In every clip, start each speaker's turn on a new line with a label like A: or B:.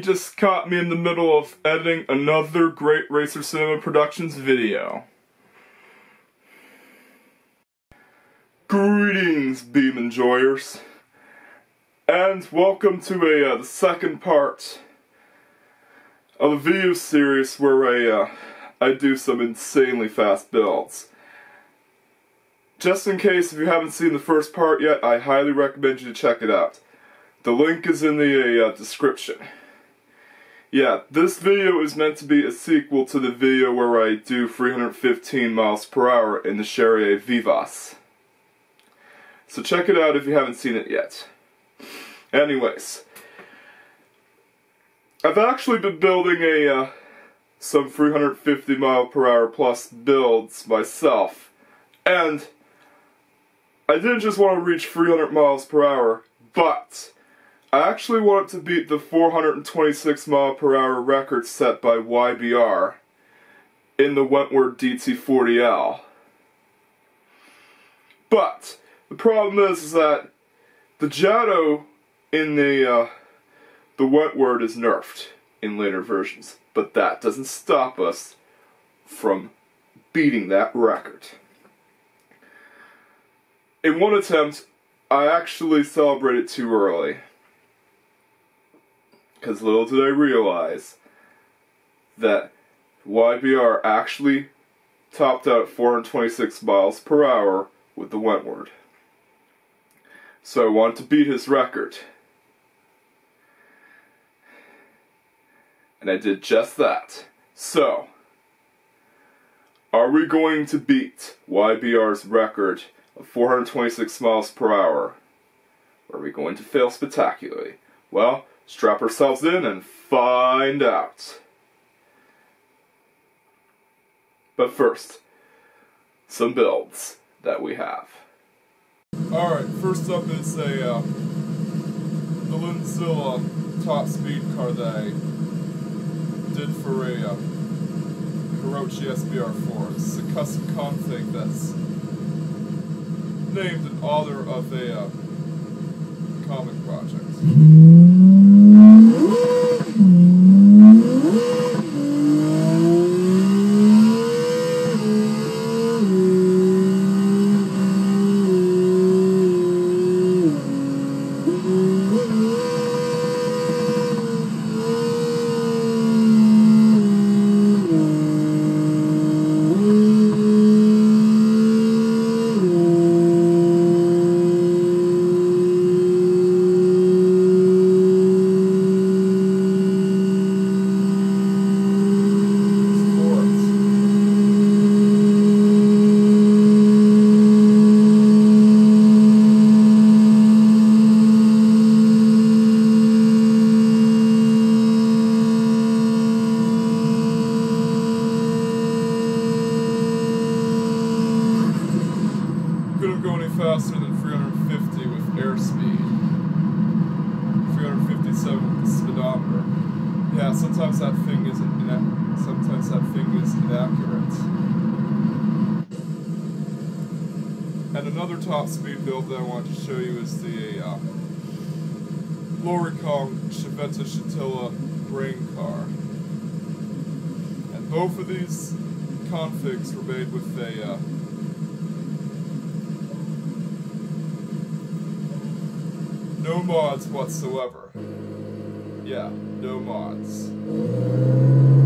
A: just caught me in the middle of editing another Great Racer Cinema Productions video. Greetings, Beam Enjoyers, and welcome to a uh, the second part of a video series where I uh, I do some insanely fast builds. Just in case if you haven't seen the first part yet, I highly recommend you to check it out. The link is in the uh, description. Yeah, this video is meant to be a sequel to the video where I do 315 miles per hour in the Cherrier Vivace. So check it out if you haven't seen it yet. Anyways, I've actually been building a uh, some 350 mile per hour plus builds myself, and I didn't just want to reach 300 miles per hour, but I actually wanted to beat the 426 mile per hour record set by YBR in the Wentward DT40L. But the problem is, is that the JATO in the uh, the Wentward is nerfed in later versions, but that doesn't stop us from beating that record. In one attempt, I actually celebrated too early. Because little did I realize that YBR actually topped out 426 miles per hour with the Wentward. So I wanted to beat his record. And I did just that. So, are we going to beat YBR's record of 426 miles per hour? Or are we going to fail spectacularly? Well, strap ourselves in and find out. But first, some builds that we have. Alright, first up is a uh, the Linzilla top speed car that I did for a uh, Hirochi SBR4. This is a custom config that's named in honor of a uh, comic project. Couldn't go any faster than 350 with airspeed. 357 with the speedometer. Yeah, sometimes that thing is ina- sometimes that inaccurate. And another top speed build that I want to show you is the uh, Loricon Chevetta Chatilla brain car. And both of these configs were made with a uh, no mods whatsoever. Yeah, no mods.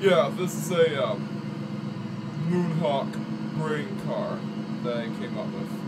A: Yeah, this is a um, Moonhawk brain car that I came up with.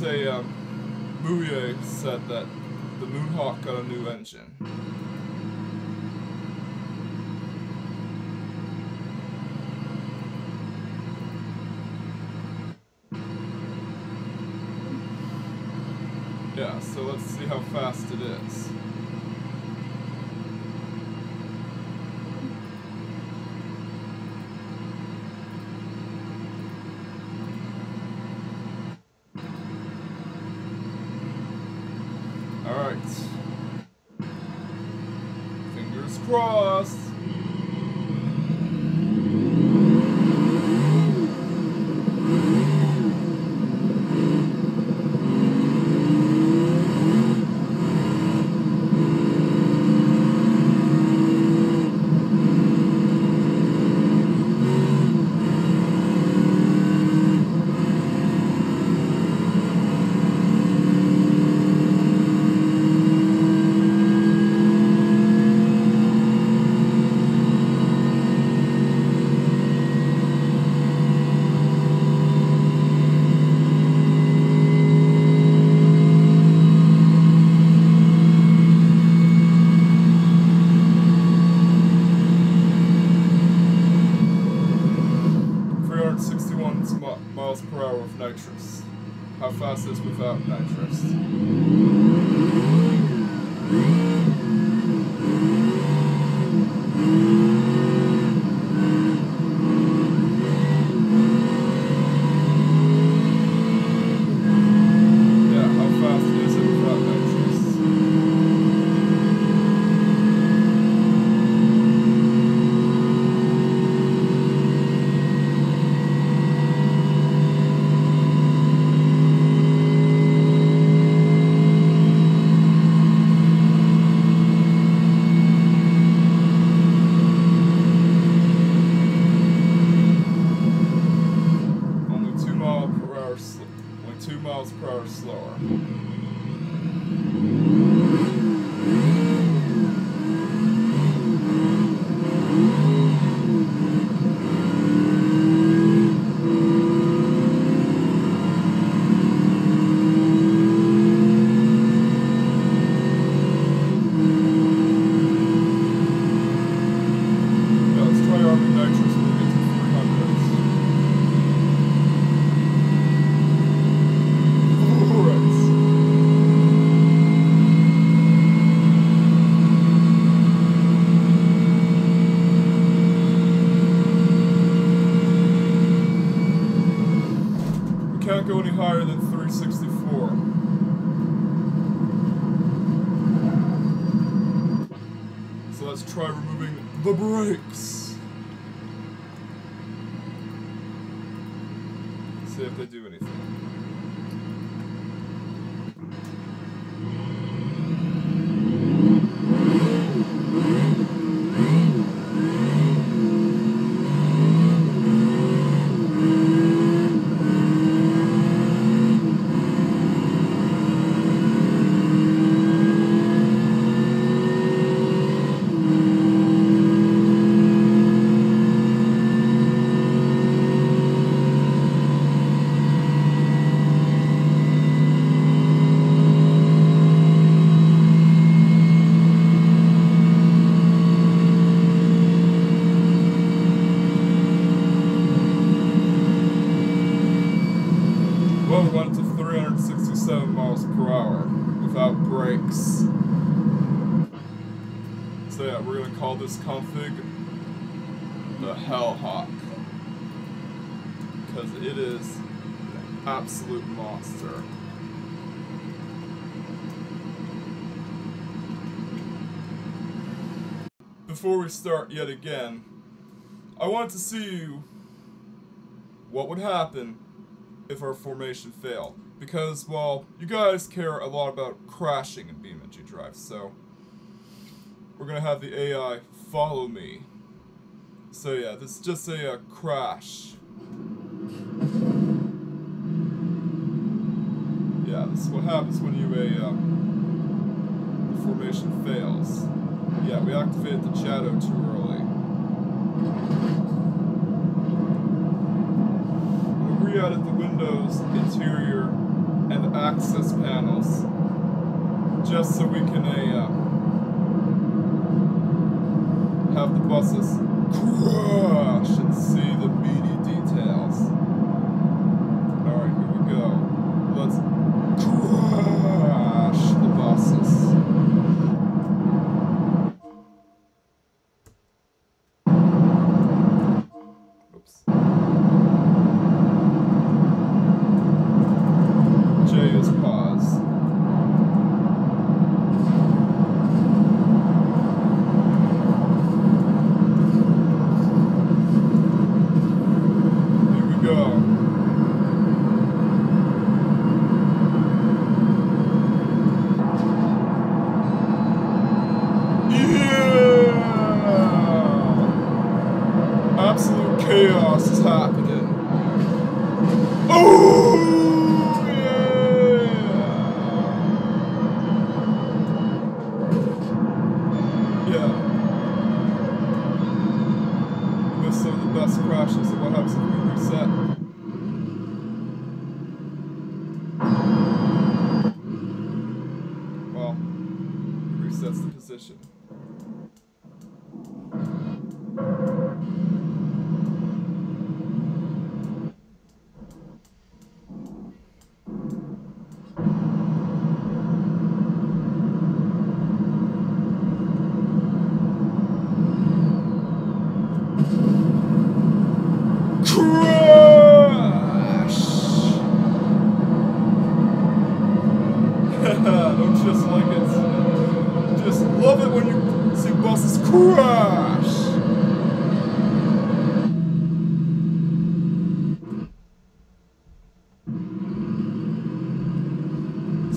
A: That a um, said that the Moonhawk got a new engine. Yeah, so let's see how fast it is. Alright. Fingers crossed. Three hundred sixty-one mi- miles per hour with nitrous. How fast is without nitrous? not go any higher than 364. So let's try removing the brakes. See if they do anything. Well, we went to 367 miles per hour without brakes. So yeah, we're gonna call this config the Hellhawk. Because it is an absolute monster. Before we start yet again, I want to see what would happen if our formation failed. Because, well, you guys care a lot about crashing in BeamNG Drive, so we're gonna have the AI follow me. So yeah, this is just a uh, crash. Yeah, this is what happens when you a uh, formation fails. Yeah, we activated the shadow too early. We re-added the windows, interior, and access panels just so we can uh, have the buses crash and see the So what happens if we reset? Well, resets the position.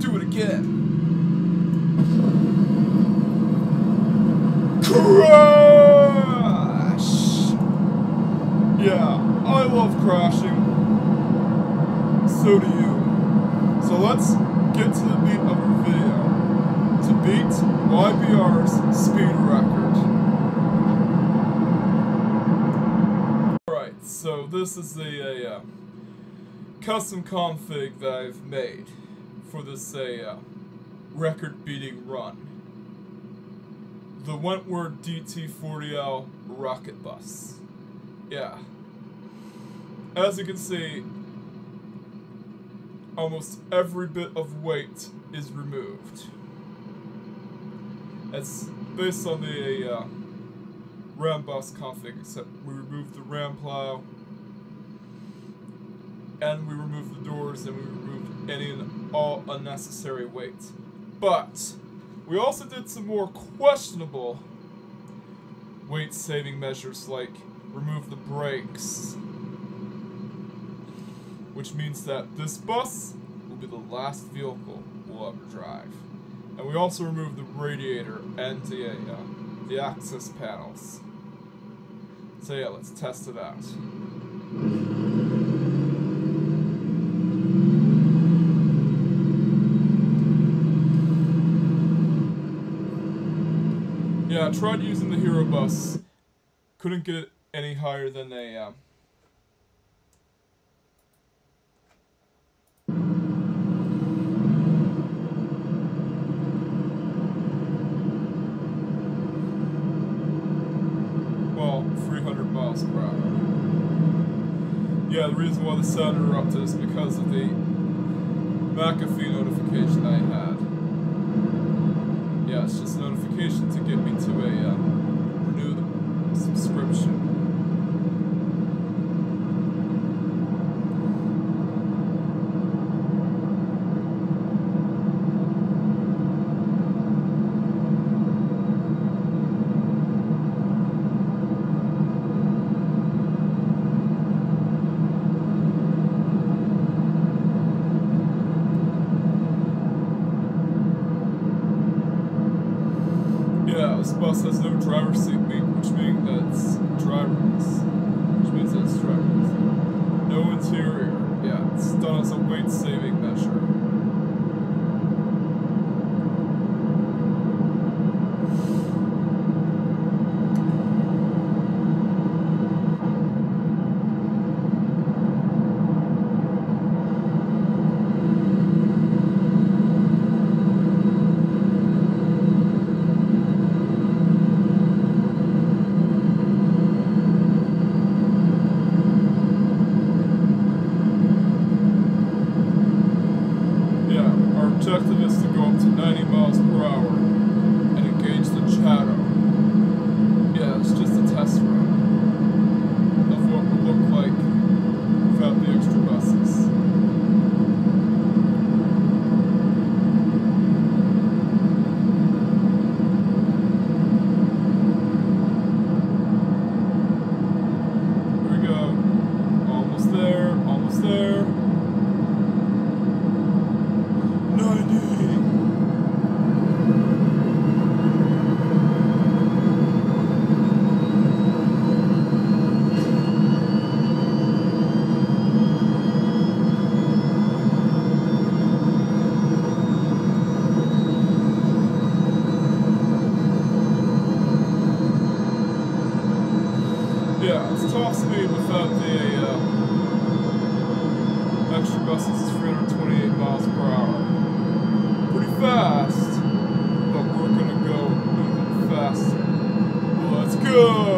A: Do it again. Crash! Yeah, I love crashing. So do you. So let's get to the meat of our video. To beat YBR's speed record. Alright, so this is a uh, custom config that I've made for this uh, record-beating run. The Wentward DT40L rocket bus. Yeah. As you can see, almost every bit of weight is removed. It's based on the uh, ram bus config, except we removed the ram plow, and we removed the doors, and we removed any all unnecessary weight. But we also did some more questionable weight saving measures like remove the brakes. Which means that this bus will be the last vehicle we'll ever drive. And we also removed the radiator and the, uh, the access panels. So yeah, let's test it out. Yeah, I tried using the Hero Bus. Couldn't get it any higher than a, um, well, 300 miles per hour. Yeah, the reason why the sound interrupted is because of the McAfee notification I had. Yeah, it's just notification to get me to a uh, the subscription. Yeah, this bus has no driver seat meat, which means that it's driverless. Which means that it's driverless. No interior. Yeah, it's done as a weight saving measure. Yeah, our objective is to go up to 90 miles per hour and engage the shadow. Yeah, it's just a test run of what would look like without the extra buses. Here we go. Almost there, almost there. 90. Yeah, it's top speed without the uh, extra buses is 328 miles per hour. Pretty fast, but we're gonna go even faster. Let's go!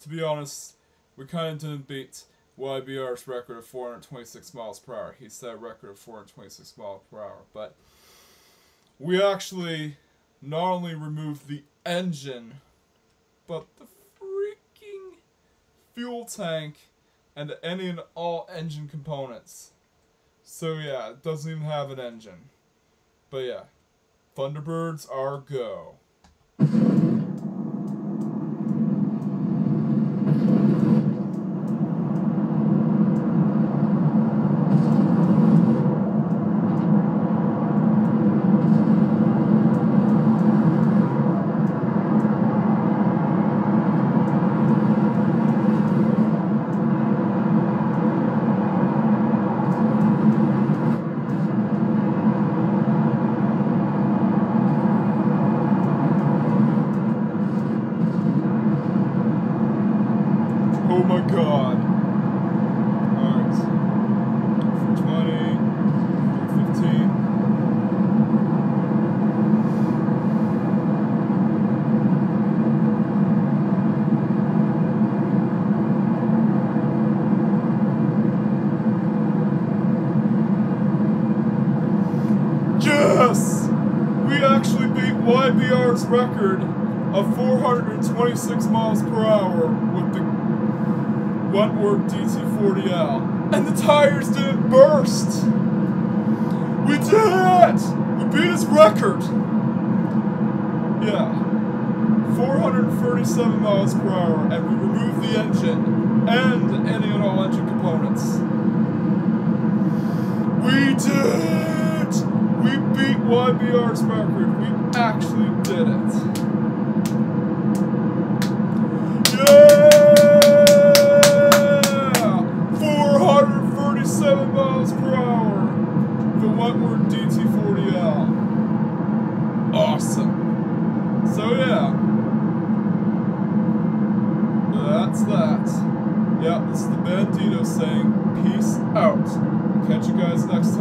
A: To be honest, we kind of didn't beat YBR's record of 426 miles per hour. He set a record of 426 miles per hour, but we actually not only removed the engine, but the freaking fuel tank and any and all engine components. So yeah, it doesn't even have an engine. But yeah, Thunderbirds are go. Oh my god. Alright. 420, 415. Yes! We actually beat YBR's record of 426 miles per hour with the Wentward DT40L. And the tires didn't burst! We did it! We beat his record! Yeah. 437 miles per hour, and we removed the engine and any and all engine components. We did! Beat YBR's record. We actually did it. Yeah! 437 miles per hour. The Wentward DT40L. Awesome. So yeah. That's that. Yeah, this is the Bandito saying peace out. Catch you guys next